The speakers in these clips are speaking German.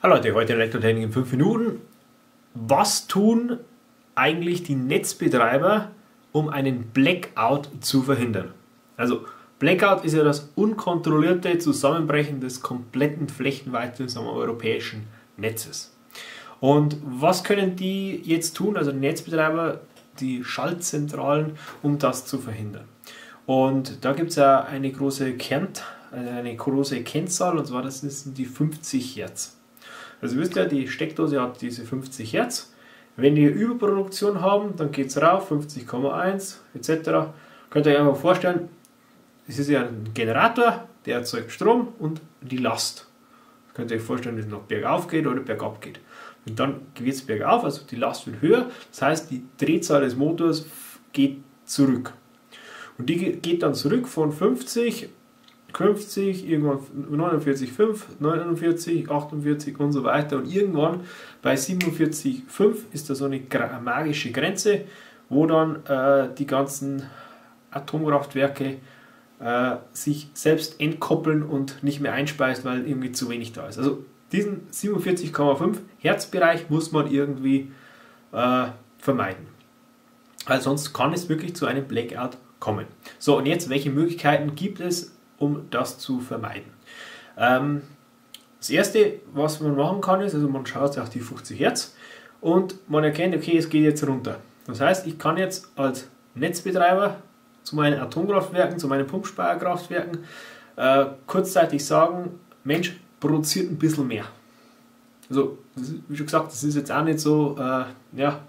Hallo Leute, heute Elektrotechnik in 5 Minuten. Was tun eigentlich die Netzbetreiber, um einen Blackout zu verhindern? Also Blackout ist ja das unkontrollierte Zusammenbrechen des kompletten Flächenweite des europäischen Netzes. Und was können die jetzt tun, also die Netzbetreiber, die Schaltzentralen, um das zu verhindern? Und da gibt es ja eine große, Kern, eine große Kennzahl, und zwar das sind die 50 Hertz. Also ihr wisst ja, die Steckdose hat diese 50 Hertz. Wenn wir Überproduktion haben, dann geht es rauf, 50,1 etc. Könnt ihr euch einfach vorstellen, es ist ja ein Generator, der erzeugt Strom und die Last. Könnt ihr euch vorstellen, dass es noch bergauf geht oder bergab geht. Und dann geht es bergauf, also die Last wird höher, das heißt, die Drehzahl des Motors geht zurück. Und die geht dann zurück von 50 50, irgendwann 49,5, 49, 48 und so weiter. Und irgendwann bei 47,5 ist da so eine magische Grenze, wo dann äh, die ganzen Atomkraftwerke äh, sich selbst entkoppeln und nicht mehr einspeisen, weil irgendwie zu wenig da ist. Also diesen 47,5 Hertz Bereich muss man irgendwie äh, vermeiden. Weil sonst kann es wirklich zu einem Blackout kommen. So, und jetzt, welche Möglichkeiten gibt es, um das zu vermeiden. Ähm, das erste, was man machen kann, ist, also man schaut sich auf die 50 Hertz und man erkennt, okay, es geht jetzt runter. Das heißt, ich kann jetzt als Netzbetreiber zu meinen Atomkraftwerken, zu meinen Pumpspeicherkraftwerken äh, kurzzeitig sagen, Mensch, produziert ein bisschen mehr. Also, wie schon gesagt, das ist jetzt auch nicht so, äh, ja,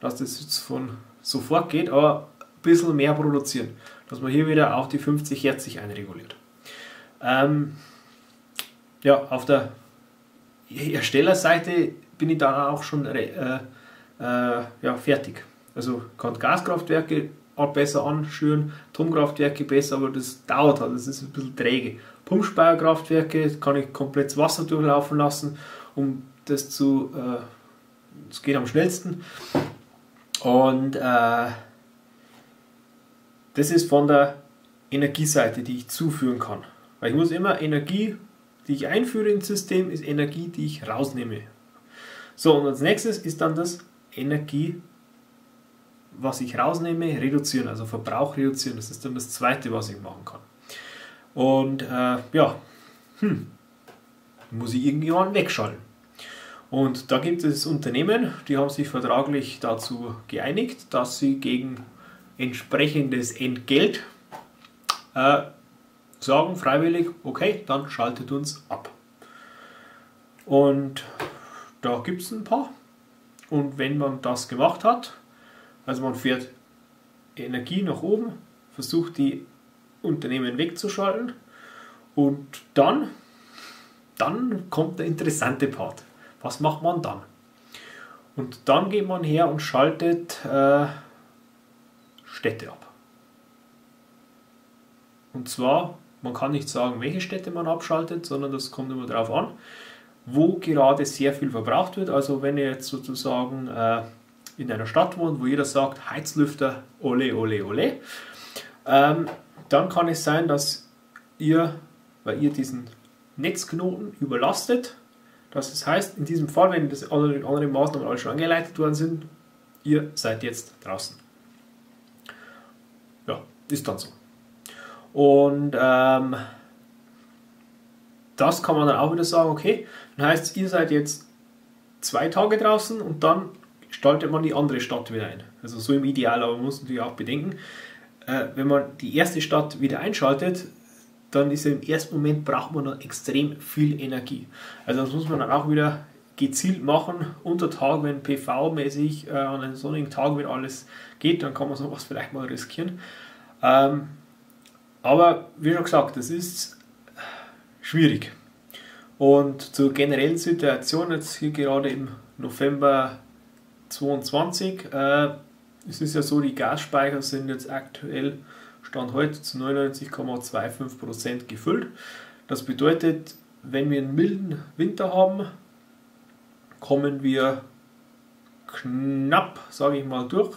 dass das jetzt von sofort geht, aber bisschen mehr produzieren dass man hier wieder auch die 50 Hertz sich einreguliert. Ähm, ja, auf der Herstellerseite bin ich da auch schon äh, äh, ja, fertig. Also kann Gaskraftwerke auch besser anschüren, Atomkraftwerke besser, aber das dauert halt, das ist ein bisschen träge. Pumpspeicherkraftwerke kann ich komplett Wasser durchlaufen lassen, um das zu, äh, das geht am schnellsten. Und äh, das ist von der Energieseite, die ich zuführen kann. Weil ich muss immer Energie, die ich einführe ins System, ist Energie, die ich rausnehme. So, und als nächstes ist dann das Energie, was ich rausnehme, reduzieren, also Verbrauch reduzieren. Das ist dann das zweite, was ich machen kann. Und äh, ja, hm, muss ich irgendjemanden wegschalten. Und da gibt es Unternehmen, die haben sich vertraglich dazu geeinigt, dass sie gegen entsprechendes Entgelt äh, sagen freiwillig, okay, dann schaltet uns ab. Und da gibt es ein paar. Und wenn man das gemacht hat, also man fährt Energie nach oben, versucht die Unternehmen wegzuschalten und dann, dann kommt der interessante Part. Was macht man dann? Und dann geht man her und schaltet äh, Städte ab. Und zwar, man kann nicht sagen, welche Städte man abschaltet, sondern das kommt immer darauf an, wo gerade sehr viel verbraucht wird. Also wenn ihr jetzt sozusagen äh, in einer Stadt wohnt, wo jeder sagt, Heizlüfter, ole, ole, ole, ähm, dann kann es sein, dass ihr, weil ihr diesen Netzknoten überlastet, das heißt, in diesem Fall, wenn das andere, andere Maßnahmen alle schon angeleitet worden sind, ihr seid jetzt draußen ist dann so. Und ähm, das kann man dann auch wieder sagen, okay, dann heißt ihr seid jetzt zwei Tage draußen und dann startet man die andere Stadt wieder ein. Also so im Ideal, aber man muss natürlich auch bedenken, äh, wenn man die erste Stadt wieder einschaltet, dann ist ja im ersten Moment braucht man noch extrem viel Energie. Also das muss man dann auch wieder gezielt machen, unter Tag, wenn PV-mäßig äh, an einem sonnigen Tag, wenn alles geht, dann kann man sowas vielleicht mal riskieren. Ähm, aber wie schon gesagt, das ist schwierig. Und zur generellen Situation jetzt hier gerade im November 22, äh, es ist ja so, die Gasspeicher sind jetzt aktuell Stand heute zu 99,25% gefüllt. Das bedeutet, wenn wir einen milden Winter haben, kommen wir knapp, sage ich mal, durch.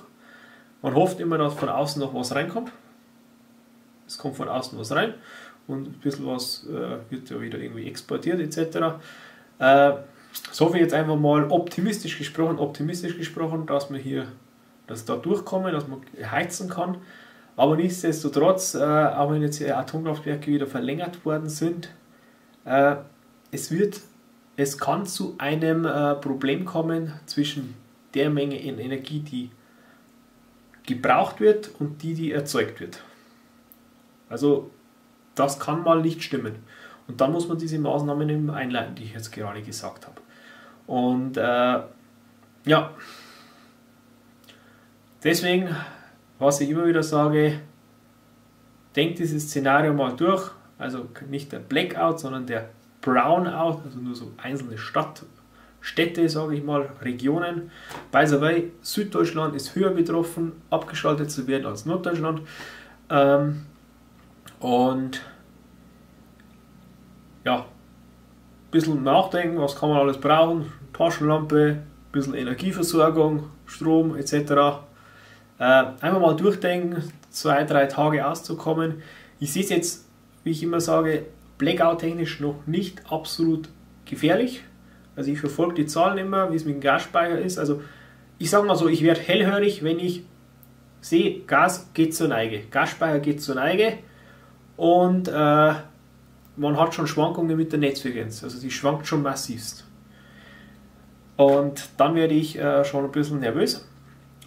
Man hofft immer, dass von außen noch was reinkommt es kommt von außen was rein und ein bisschen was äh, wird ja wieder irgendwie exportiert etc. Äh, so viel jetzt einfach mal optimistisch gesprochen, optimistisch gesprochen, dass wir hier, dass da durchkommen, dass man heizen kann. Aber nichtsdestotrotz, äh, auch wenn jetzt die Atomkraftwerke wieder verlängert worden sind, äh, es wird, es kann zu einem äh, Problem kommen zwischen der Menge in Energie, die gebraucht wird und die, die erzeugt wird. Also das kann mal nicht stimmen. Und dann muss man diese Maßnahmen eben einleiten, die ich jetzt gerade gesagt habe. Und äh, ja, deswegen, was ich immer wieder sage, denkt dieses Szenario mal durch. Also nicht der Blackout, sondern der Brownout, also nur so einzelne Stadt, Städte, sage ich mal, Regionen. By the way, Süddeutschland ist höher betroffen, abgeschaltet zu werden als Norddeutschland. Ähm, und ja, ein bisschen nachdenken, was kann man alles brauchen. Taschenlampe, ein bisschen Energieversorgung, Strom etc. Äh, einfach mal durchdenken, zwei, drei Tage auszukommen. Ich sehe es jetzt, wie ich immer sage, Blackout-technisch noch nicht absolut gefährlich. Also ich verfolge die Zahlen immer, wie es mit dem Gasspeicher ist. Also ich sage mal so, ich werde hellhörig, wenn ich sehe, Gas geht zur Neige, Gasspeicher geht zur Neige und äh, man hat schon Schwankungen mit der Netzfrequenz. Also die schwankt schon massivst. Und dann werde ich äh, schon ein bisschen nervös.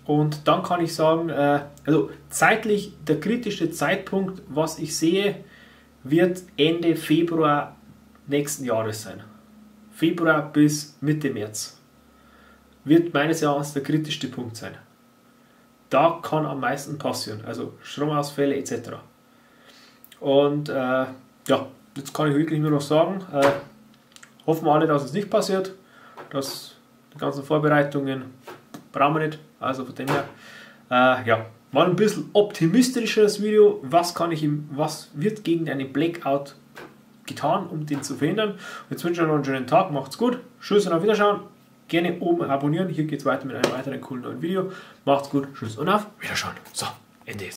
Und dann kann ich sagen, äh, also zeitlich der kritische Zeitpunkt, was ich sehe, wird Ende Februar nächsten Jahres sein. Februar bis Mitte März wird meines Erachtens der kritischste Punkt sein. Da kann am meisten passieren, also Stromausfälle etc. Und äh, ja, jetzt kann ich wirklich nur noch sagen, äh, hoffen wir alle, dass es nicht passiert, dass die ganzen Vorbereitungen brauchen wir nicht, also von dem her, äh, ja, mal ein bisschen optimistischeres Video, was kann ich im, was wird gegen einen Blackout getan, um den zu verhindern. Jetzt wünsche ich euch noch einen schönen Tag, macht's gut, tschüss und auf Wiederschauen. Gerne oben abonnieren, hier geht es weiter mit einem weiteren coolen neuen Video. Macht's gut, tschüss und auf Wiederschauen. So, Ende.